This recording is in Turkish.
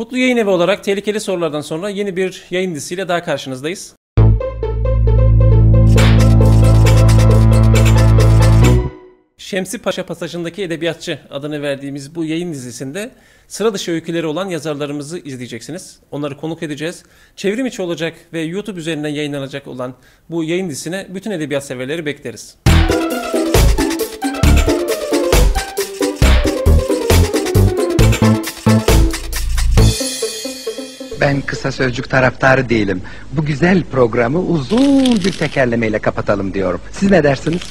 Mutlu Yayın Evi olarak tehlikeli sorulardan sonra yeni bir yayın dizisiyle daha karşınızdayız. Şemsi Paşa Pasajı'ndaki edebiyatçı adını verdiğimiz bu yayın dizisinde sıra dışı öyküleri olan yazarlarımızı izleyeceksiniz. Onları konuk edeceğiz. Çevrim içi olacak ve YouTube üzerinden yayınlanacak olan bu yayın dizisine bütün edebiyat severleri bekleriz. Ben kısa sözcük taraftarı değilim. Bu güzel programı uzun bir tekerlemeyle kapatalım diyorum. Siz ne dersiniz?